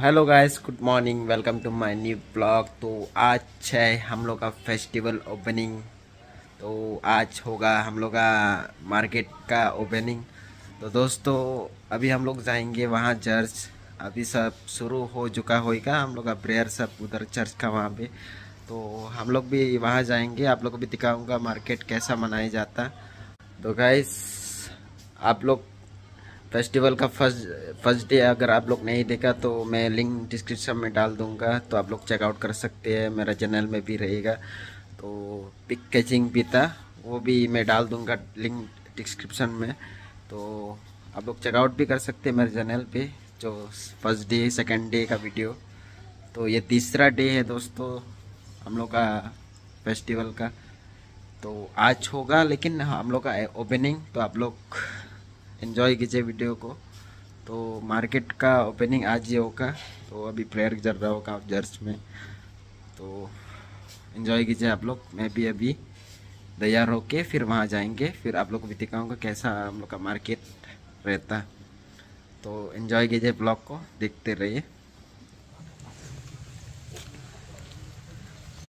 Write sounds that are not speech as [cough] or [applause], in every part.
Hello guys, good morning, welcome to my new blog. तो आज है हम लोग का फेस्टिवल ओपनिंग। तो आज होगा हम लोग का मार्केट का ओपनिंग। तो दोस्तों, अभी हम लोग जाएँगे वहाँ चर्च। अभी सब शुरू हो चुका होगा हम लोग का प्रेयर सब उधर चर्च का वहाँ पे। तो हम लोग भी वहाँ जाएँगे। आप लोग को भी दिखाऊँगा मार्केट कैसा मनाया जाता। तो गाइस आप लोग फेस्टिवल का फ़र्स्ट फ़र्स्ट डे अगर आप लोग नहीं देखा तो मैं लिंक डिस्क्रिप्शन में डाल दूँगा। तो आप लोग चेकआउट कर सकते हैं। मेरा चैनल में भी रहेगा। तो पिक कैचिंग भी था, वो भी मैं डाल दूँगा लिंक डिस्क्रिप्शन में। तो आप लोग चेकआउट भी कर सकते हैं मेरे चैनल पे, जो फ़र्स्ट डे सेकेंड डे का वीडियो तो ये तीसरा डे है दोस्तों। हम लोग का फेस्टिवल का। तो आज होगा, लेकिन हम लोग का ओपनिंग तो आप लोग एंजॉय कीजिए वीडियो को। तो मार्केट का ओपनिंग आज ही होगा तो अभी प्रेयर चल रहा होगा चर्च में। तो एंजॉय कीजिए आप लोग, मैं भी अभी तैयार होके फिर वहाँ जाएँगे, फिर आप लोग को भी दिखाऊँगा कैसा हम लोग का मार्केट रहता। तो एंजॉय कीजिए ब्लॉग को, देखते रहिए।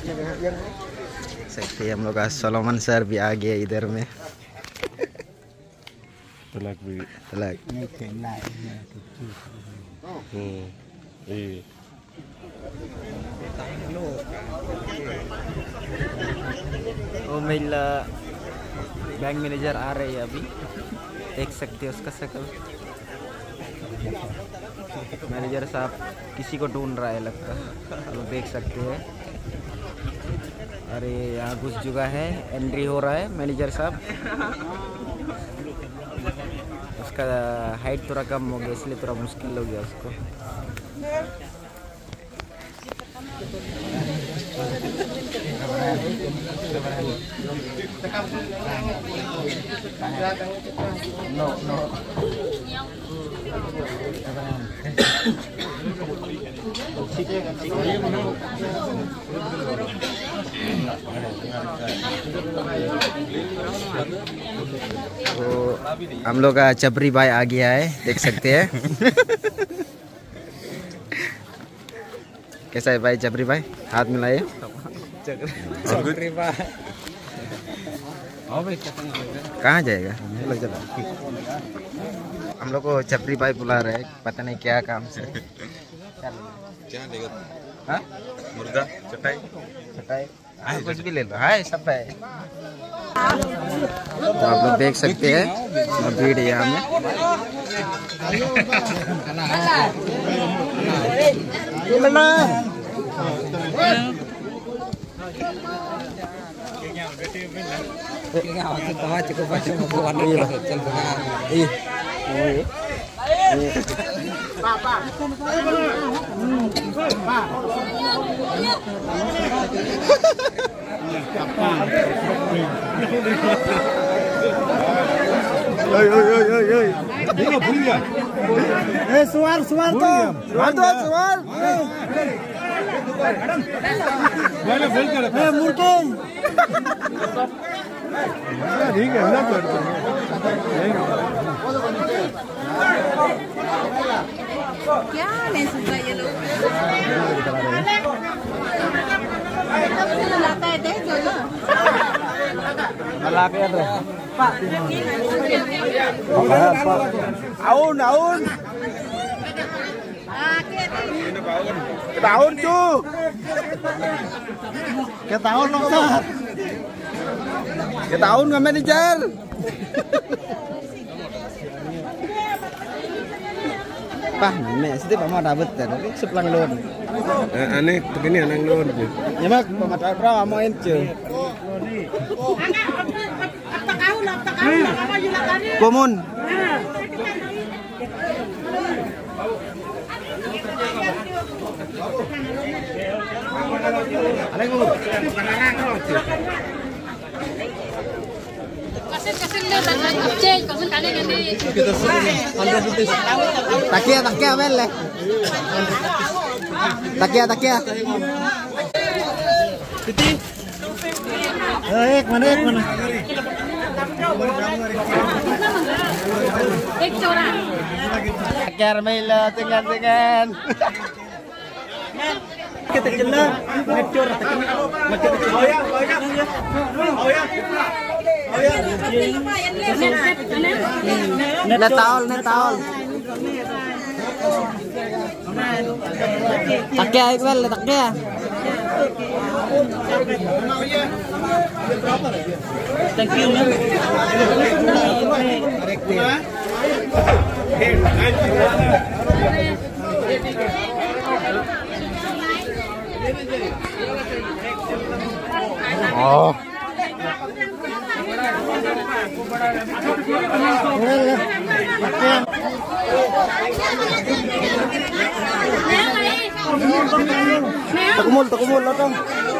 सकते हम लोग आज सोलोमन सर भी आ गए इधर में. वो मिल बैंक मैनेजर आ रहे हैं अभी। देख सकते हैं उसका शकल। मैनेजर साहब किसी को ढूंढ रहा है लगता आप देख सकते हैं। अरे, यहाँ घुस चुका है। एंट्री हो रहा है मैनेजर साहब। उसका हाइट थोड़ा कम हो गया, इसलिए थोड़ा मुश्किल हो गया उसको। No, तो हम लोग का चबरी भाई आ गया है देख सकते हैं। [laughs] कैसा है भाई? चबरी भाई हाथ मिलाए कहाँ जाएगा? चलो चलो हम लोग को चपरी भाई बुला रहे हैं पता नहीं क्या काम से। क्या लेगा हाँ? मुर्गा चटाई? चटाई। हाँ, कुछ भी ले लो। हाय सब है। तो आप लोग देख सकते हैं भीड़ है यहाँ में। [laughs] đi mình nè cái ngào cái to chỉ có phải cho một con đi mà chân của ngà đi ba ba ba ơi ơi ơi ơi ơi đi mà bún rồi Eh suar suar tuh. Suar tuh suar. मैंने fail कर Eh murkong. ठीक है ना कर क्या नहीं सुनता ये लोग लाता है देख ना. Aun, aun. Ketahuan cu. Ketahuan dong sar. Ketahuan nggak manajer. Pah, nenek sih pak mau dapat ya, tapi sepelang lon. Eh, aneh, begini anang lon. Ya mak, pak mau rabut, mau encu. Komun. Takia, takia, belle. Takia, takia. Titik. Eh, eh mana, eh, mana. Carmela, tengan-tengan. Kita ngecor, ngecor, Oh ya, oh ya, oh ya, oh ya. Netaol, netaol thank you Oh. Takumul, takumul.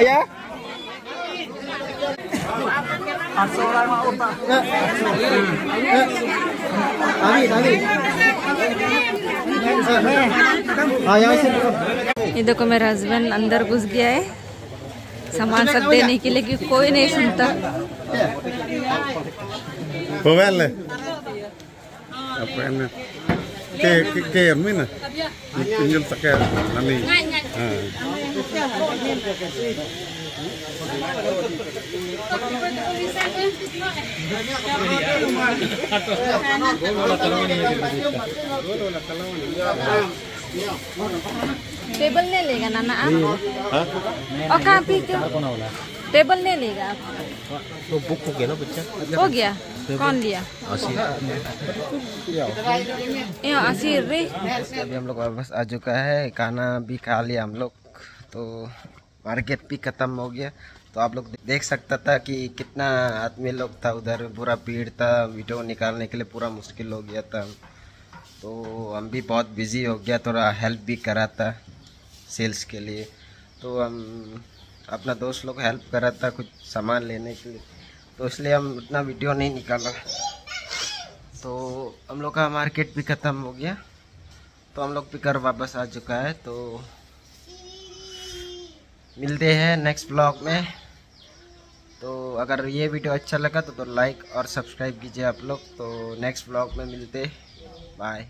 ya. Tadi, tadi. हाँ यहाँ ये देखो मेरा husband अंदर घुस गया है सामान सब देने के लिए क्योंकि कोई नहीं सुनता Povelle. Apa ini? Ke ke ke mana? Tinggal pakai ani. Table नहीं लेगा नाना आप और कहाँ पी क्यों टेबल नहीं लेगा आप तो बुक हो गया ना बच्चा? हो गया। कौन लिया? ये अस्सी रे। अभी हम लोग वापस आ चुका है खाना भी खा लिया हम लोग तो मार्केट भी खत्म हो गया। तो आप लोग देख सकता था कि कितना आदमी लोग था उधर पूरा भीड़ था वीडियो निकालने के लिए पूरा मुश्किल हो गया था। तो हम भी बहुत बिज़ी हो गया थोड़ा हेल्प भी करा था सेल्स के लिए। तो हम अपना दोस्त लोग हेल्प कर रहा था कुछ सामान लेने के लिए। तो इसलिए हम उतना वीडियो नहीं निकाला तो हम लोग का मार्केट भी ख़त्म हो गया। तो हम लोग भी घर वापस आ चुका है। तो मिलते हैं नेक्स्ट ब्लॉग में। तो अगर ये वीडियो अच्छा लगा तो, तो लाइक और सब्सक्राइब कीजिए आप लोग। तो नेक्स्ट ब्लॉग में मिलते। बाय